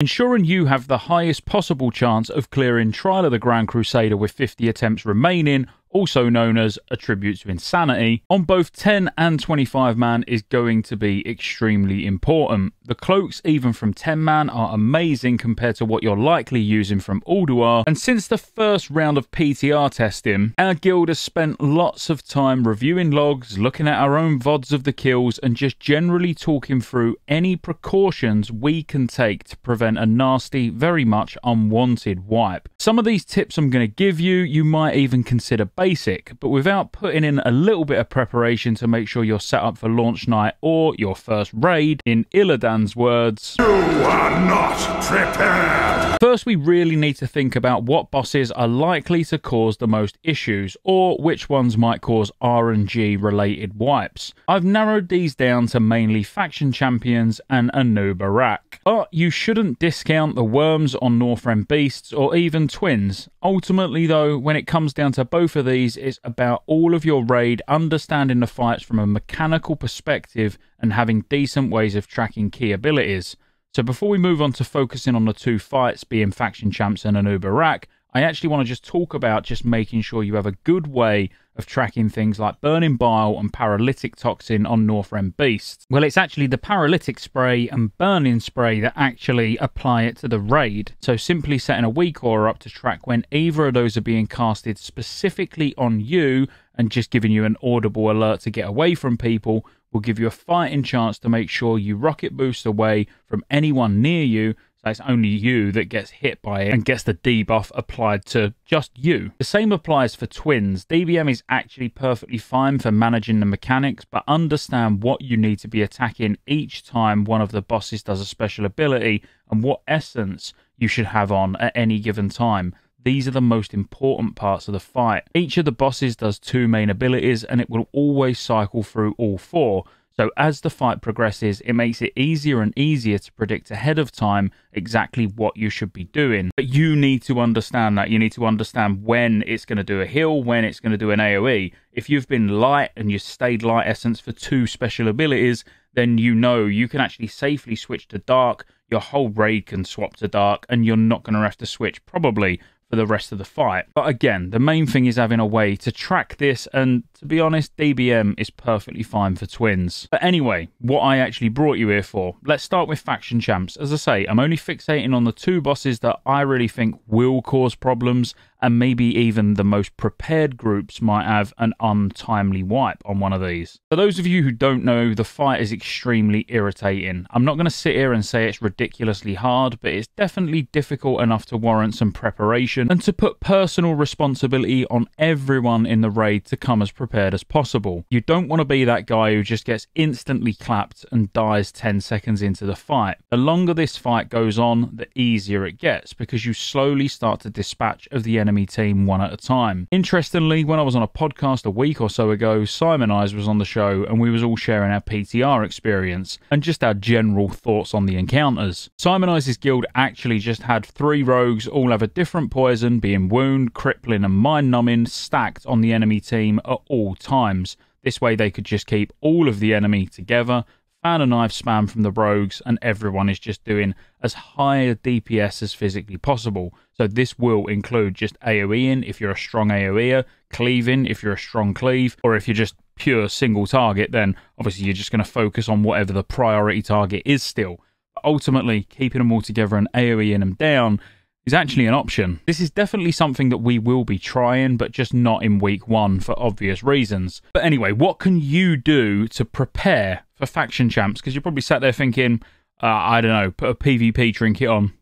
ensuring you have the highest possible chance of clearing Trial of the Grand Crusader with 50 attempts remaining also known as a tribute to insanity, on both 10 and 25 man is going to be extremely important. The cloaks, even from 10 man, are amazing compared to what you're likely using from Ulduar, and since the first round of PTR testing, our guild has spent lots of time reviewing logs, looking at our own VODs of the kills, and just generally talking through any precautions we can take to prevent a nasty, very much unwanted wipe. Some of these tips I'm going to give you, you might even consider basic, but without putting in a little bit of preparation to make sure you're set up for launch night or your first raid, in Illidan's words, You are not prepared! First, we really need to think about what bosses are likely to cause the most issues, or which ones might cause RNG related wipes. I've narrowed these down to mainly faction champions and Anub'arak. But you shouldn't discount the worms on Northrend beasts or even twins. Ultimately, though, when it comes down to both of these, it's about all of your raid understanding the fights from a mechanical perspective and having decent ways of tracking key abilities. So before we move on to focusing on the two fights, being faction champs and Anub'arak, I actually want to just talk about just making sure you have a good way of tracking things like burning bile and paralytic toxin on Northrend beasts. Well, it's actually the paralytic spray and burning spray that actually apply it to the raid. So simply setting a weak aura up to track when either of those are being casted specifically on you and just giving you an audible alert to get away from people will give you a fighting chance to make sure you rocket boost away from anyone near you so it's only you that gets hit by it and gets the debuff applied to just you. The same applies for twins. DBM is actually perfectly fine for managing the mechanics, but understand what you need to be attacking each time one of the bosses does a special ability and what essence you should have on at any given time. These are the most important parts of the fight. Each of the bosses does two main abilities and it will always cycle through all four. So as the fight progresses, it makes it easier and easier to predict ahead of time exactly what you should be doing. But you need to understand that. You need to understand when it's going to do a heal, when it's going to do an AoE. If you've been light and you stayed light essence for two special abilities, then you know you can actually safely switch to dark. Your whole raid can swap to dark, and you're not going to have to switch probably for the rest of the fight. But again, the main thing is having a way to track this, and to be honest, DBM is perfectly fine for twins. But anyway, what I actually brought you here for, let's start with faction champs. As I say, I'm only fixating on the two bosses that I really think will cause problems, and maybe even the most prepared groups might have an untimely wipe on one of these. For those of you who don't know, the fight is extremely irritating. I'm not going to sit here and say it's ridiculously hard, but it's definitely difficult enough to warrant some preparation and to put personal responsibility on everyone in the raid to come as prepared as possible. You don't want to be that guy who just gets instantly clapped and dies 10 seconds into the fight. The longer this fight goes on, the easier it gets because you slowly start to dispatch of the enemy team one at a time. Interestingly, when I was on a podcast a week or so ago, Simon Eyes was on the show and we was all sharing our PTR experience and just our general thoughts on the encounters. Simon Eyes' guild actually just had three rogues all have a different poison, being wound, crippling and mind numbing stacked on the enemy team at all times. This way they could just keep all of the enemy together fan a knife spam from the rogues, and everyone is just doing as high a DPS as physically possible. So this will include just AoEing if you're a strong AoEer, cleaving if you're a strong cleave, or if you're just pure single target, then obviously you're just going to focus on whatever the priority target is still. But ultimately, keeping them all together and AoEing them down is actually an option. This is definitely something that we will be trying, but just not in week one for obvious reasons. But anyway, what can you do to prepare for faction champs? Because you're probably sat there thinking, uh, I don't know, put a PvP trinket on.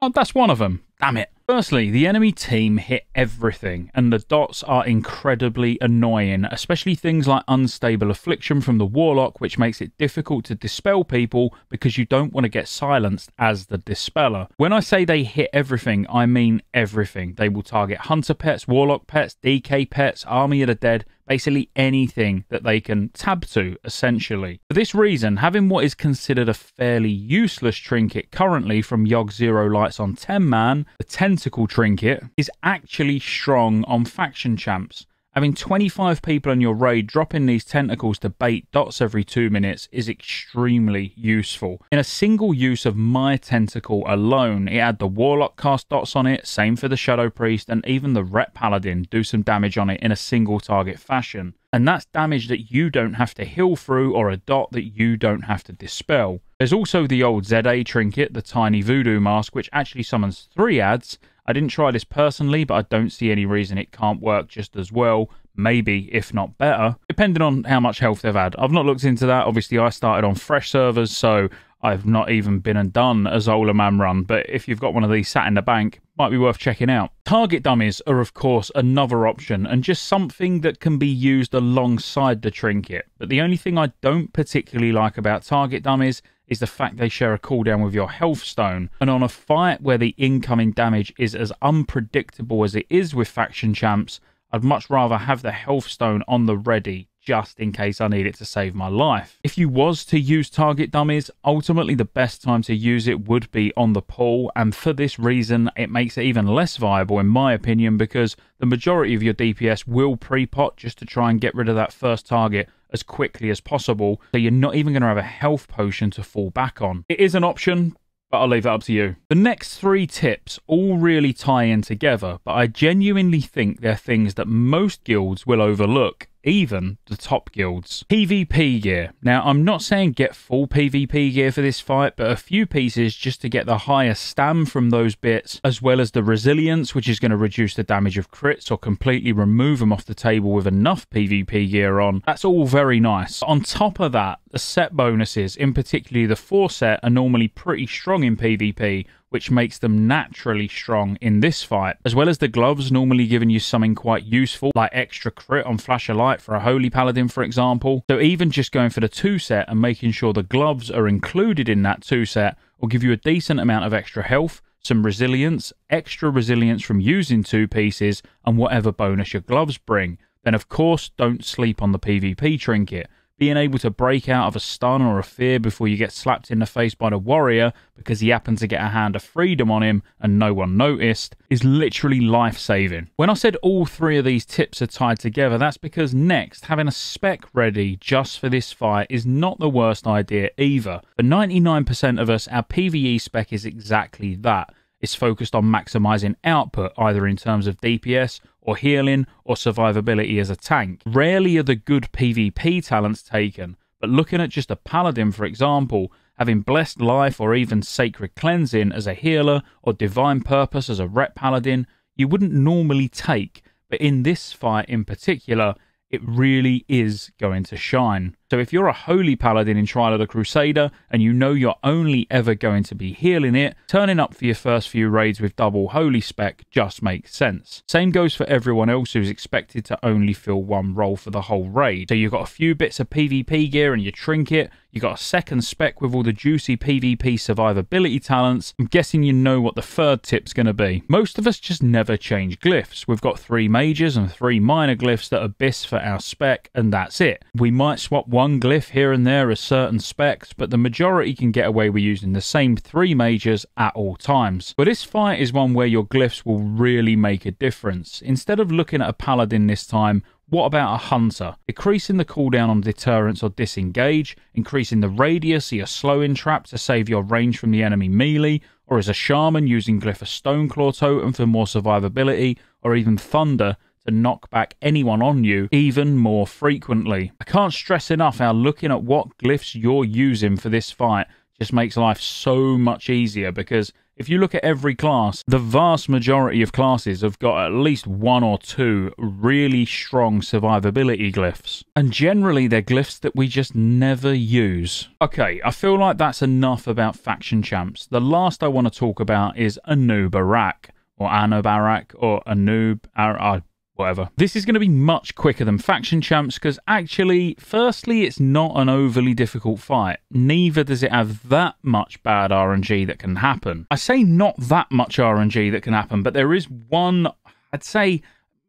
Oh, that's one of them. Damn it. Firstly, the enemy team hit everything, and the dots are incredibly annoying, especially things like unstable affliction from the warlock, which makes it difficult to dispel people because you don't want to get silenced as the dispeller. When I say they hit everything, I mean everything. They will target hunter pets, warlock pets, DK pets, army of the dead, basically anything that they can tab to, essentially. For this reason, having what is considered a fairly useless trinket currently from Yogg Zero Lights on 10 man, the Tentacle trinket, is actually strong on faction champs Having 25 people on your raid dropping these tentacles to bait dots every two minutes is extremely useful. In a single use of my tentacle alone, it had the Warlock cast dots on it, same for the Shadow Priest, and even the Ret Paladin do some damage on it in a single target fashion. And that's damage that you don't have to heal through or a dot that you don't have to dispel. There's also the old ZA trinket, the tiny voodoo mask, which actually summons three adds I didn't try this personally, but I don't see any reason it can't work just as well, maybe, if not better, depending on how much health they've had. I've not looked into that. Obviously, I started on fresh servers, so I've not even been and done a Zola run, but if you've got one of these sat in the bank, might be worth checking out. Target dummies are, of course, another option and just something that can be used alongside the trinket. But the only thing I don't particularly like about target dummies is the fact they share a cooldown with your health stone. And on a fight where the incoming damage is as unpredictable as it is with faction champs, I'd much rather have the health stone on the ready just in case I need it to save my life. If you was to use target dummies, ultimately the best time to use it would be on the pull, and for this reason, it makes it even less viable in my opinion because the majority of your DPS will pre-pot just to try and get rid of that first target as quickly as possible, so you're not even going to have a health potion to fall back on. It is an option, but I'll leave it up to you. The next three tips all really tie in together, but I genuinely think they're things that most guilds will overlook even the top guilds. PvP gear. Now, I'm not saying get full PvP gear for this fight, but a few pieces just to get the higher stam from those bits, as well as the resilience, which is going to reduce the damage of crits or completely remove them off the table with enough PvP gear on. That's all very nice. On top of that, the set bonuses, in particularly the 4 set, are normally pretty strong in PvP, which makes them naturally strong in this fight, as well as the gloves normally giving you something quite useful, like extra crit on Flash of Light for a Holy Paladin, for example. So even just going for the 2 set and making sure the gloves are included in that 2 set will give you a decent amount of extra health, some resilience, extra resilience from using two pieces, and whatever bonus your gloves bring. Then, of course, don't sleep on the PvP trinket being able to break out of a stun or a fear before you get slapped in the face by the warrior because he happened to get a hand of freedom on him and no one noticed is literally life saving. When I said all three of these tips are tied together, that's because next, having a spec ready just for this fight is not the worst idea either. For 99% of us, our PvE spec is exactly that. It's focused on maximizing output, either in terms of DPS or healing or survivability as a tank. Rarely are the good PvP talents taken, but looking at just a paladin, for example, having blessed life or even sacred cleansing as a healer or divine purpose as a ret paladin, you wouldn't normally take, but in this fight in particular, it really is going to shine. So if you're a holy paladin in Trial of the Crusader and you know you're only ever going to be healing it, turning up for your first few raids with double holy spec just makes sense. Same goes for everyone else who's expected to only fill one role for the whole raid. So you've got a few bits of PvP gear and your trinket, You've got a second spec with all the juicy PvP survivability talents. I'm guessing you know what the third tip's going to be. Most of us just never change glyphs. We've got three majors and three minor glyphs that are bis for our spec, and that's it. We might swap one glyph here and there as certain specs, but the majority can get away with using the same three majors at all times. But this fight is one where your glyphs will really make a difference. Instead of looking at a paladin this time, what about a hunter? Increasing the cooldown on deterrence or disengage, increasing the radius of your slowing trap to save your range from the enemy melee, or as a shaman using Glyph of stone Stoneclaw totem for more survivability, or even thunder to knock back anyone on you even more frequently. I can't stress enough how looking at what glyphs you're using for this fight just makes life so much easier because if you look at every class, the vast majority of classes have got at least one or two really strong survivability glyphs. And generally, they're glyphs that we just never use. Okay, I feel like that's enough about faction champs. The last I want to talk about is Anub'arak, or Anubarak, or Anub. I uh, whatever. This is going to be much quicker than Faction Champs because actually, firstly, it's not an overly difficult fight. Neither does it have that much bad RNG that can happen. I say not that much RNG that can happen, but there is one, I'd say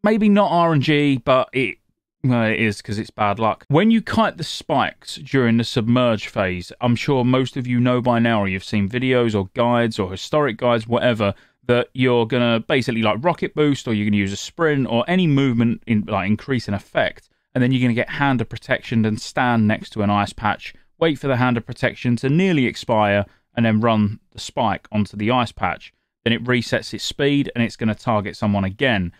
maybe not RNG, but it well, it is because it's bad luck. When you kite the spikes during the submerge phase, I'm sure most of you know by now, or you've seen videos or guides or historic guides, whatever, that you're to basically like rocket boost or you're to use a sprint or any movement in like increase in effect. And then you're to get hand of protection and stand next to an ice patch, wait for the hand of protection to nearly expire, and then run the spike onto the ice patch. Then it resets its speed and it's to target someone again.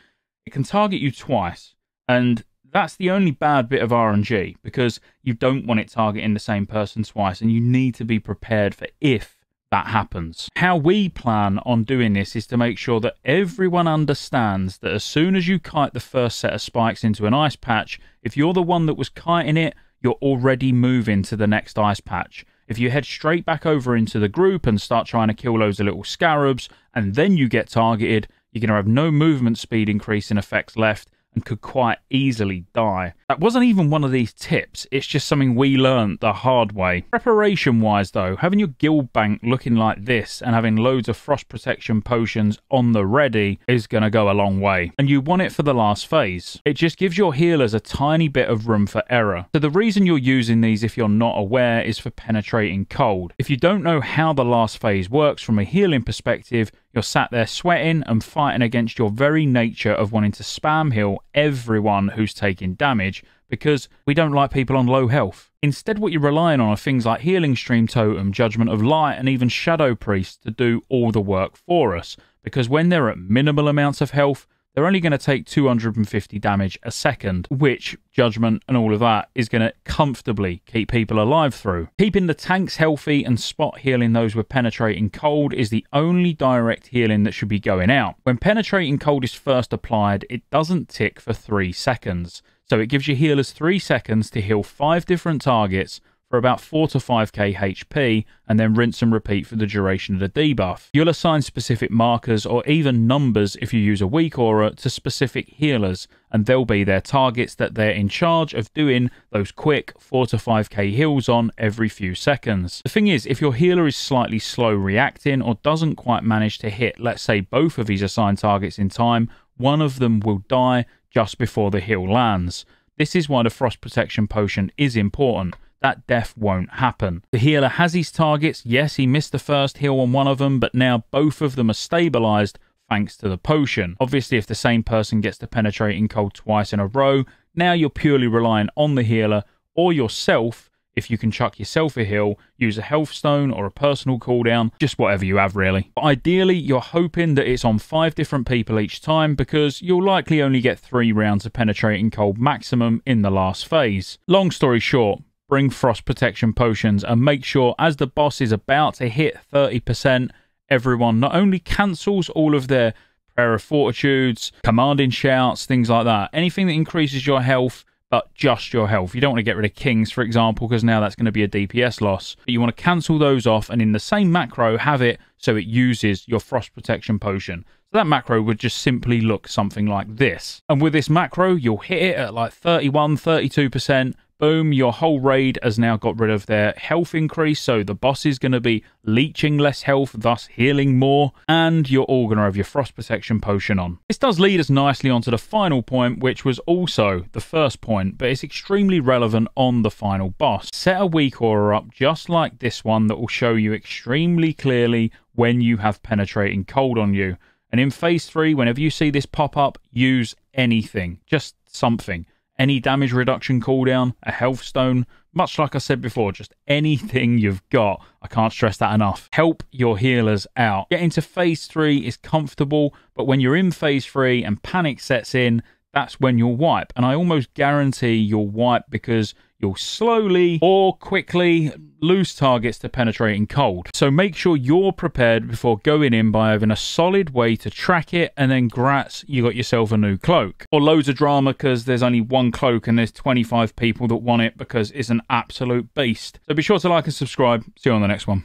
It can target you twice. And that's the only bad bit of RNG because you don't want it targeting the same person twice and you need to be prepared for if that happens. How we plan on doing this is to make sure that everyone understands that as soon as you kite the first set of spikes into an ice patch, if you're the one that was kiting it, you're already moving to the next ice patch. If you head straight back over into the group and start trying to kill loads of little scarabs, and then you get targeted, you're going to have no movement speed increase in effects left, and could quite easily die. That wasn't even one of these tips, it's just something we learned the hard way. Preparation wise, though, having your guild bank looking like this and having loads of frost protection potions on the ready is going to go a long way. And you want it for the last phase. It just gives your healers a tiny bit of room for error. So the reason you're using these if you're not aware is for penetrating cold. If you don't know how the last phase works from a healing perspective, you're sat there sweating and fighting against your very nature of wanting to spam heal everyone who's taking damage because we don't like people on low health. Instead, what you're relying on are things like Healing Stream Totem, Judgment of Light, and even Shadow Priest to do all the work for us. Because when they're at minimal amounts of health, they're only going to take 250 damage a second, which judgment and all of that is going to comfortably keep people alive through. Keeping the tanks healthy and spot healing those with penetrating cold is the only direct healing that should be going out. When penetrating cold is first applied, it doesn't tick for 3 seconds. So it gives your healers 3 seconds to heal 5 different targets for about 4 to 5k HP and then rinse and repeat for the duration of the debuff. You'll assign specific markers or even numbers if you use a weak aura to specific healers and they'll be their targets that they're in charge of doing those quick 4 to 5k heals on every few seconds. The thing is, if your healer is slightly slow reacting or doesn't quite manage to hit, let's say, both of his assigned targets in time, one of them will die just before the heal lands. This is why the Frost Protection Potion is important that death won't happen. The healer has his targets. Yes, he missed the first heal on one of them, but now both of them are stabilized thanks to the potion. Obviously, if the same person gets the penetrating cold twice in a row, now you're purely relying on the healer or yourself. If you can chuck yourself a heal, use a health stone or a personal cooldown, just whatever you have really. But ideally, you're hoping that it's on five different people each time because you'll likely only get three rounds of penetrating cold maximum in the last phase. Long story short, bring frost protection potions and make sure as the boss is about to hit 30%, everyone not only cancels all of their prayer of fortitudes, commanding shouts, things like that, anything that increases your health, but just your health. You don't want to get rid of kings, for example, because now that's going to be a DPS loss. But you want to cancel those off and in the same macro have it so it uses your frost protection potion. So that macro would just simply look something like this. And with this macro, you'll hit it at like 31, 32%, Boom, your whole raid has now got rid of their health increase, so the boss is going to be leeching less health, thus healing more, and you're all going to have your frost protection potion on. This does lead us nicely onto the final point, which was also the first point, but it's extremely relevant on the final boss. Set a weak aura up just like this one that will show you extremely clearly when you have penetrating cold on you. And in phase 3, whenever you see this pop up, use anything, just something any damage reduction cooldown, a health stone, much like I said before, just anything you've got. I can't stress that enough. Help your healers out. Getting to phase three is comfortable, but when you're in phase three and panic sets in, that's when you'll wipe. And I almost guarantee you'll wipe because you'll slowly or quickly lose targets to penetrating cold. So make sure you're prepared before going in by having a solid way to track it, and then grats, you got yourself a new cloak. Or loads of drama because there's only one cloak and there's 25 people that want it because it's an absolute beast. So be sure to like and subscribe. See you on the next one.